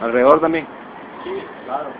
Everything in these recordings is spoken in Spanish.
¿Alrededor también? Sí, claro.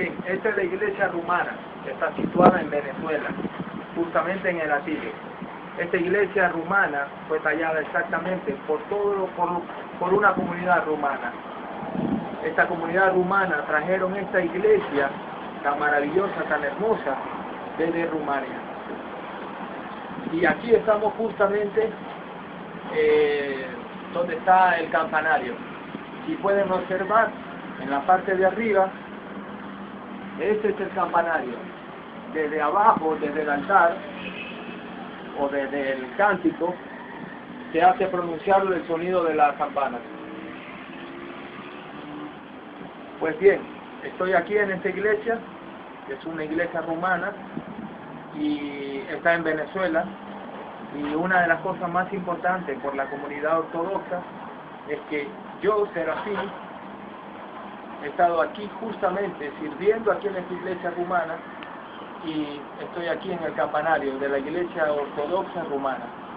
Bien, esta es la iglesia rumana, que está situada en Venezuela, justamente en el Atilio. Esta iglesia rumana fue tallada exactamente por todo por, por una comunidad rumana. Esta comunidad rumana trajeron esta iglesia tan maravillosa, tan hermosa, desde Rumania. Y aquí estamos justamente eh, donde está el campanario. Si pueden observar, en la parte de arriba, este es el campanario. Desde abajo, desde el altar, o desde el cántico, se hace pronunciar el sonido de las campanas. Pues bien, estoy aquí en esta iglesia, que es una iglesia rumana, y está en Venezuela, y una de las cosas más importantes por la comunidad ortodoxa es que yo, Serafín, he estado aquí justamente sirviendo aquí en esta iglesia rumana y estoy aquí en el campanario de la iglesia ortodoxa rumana.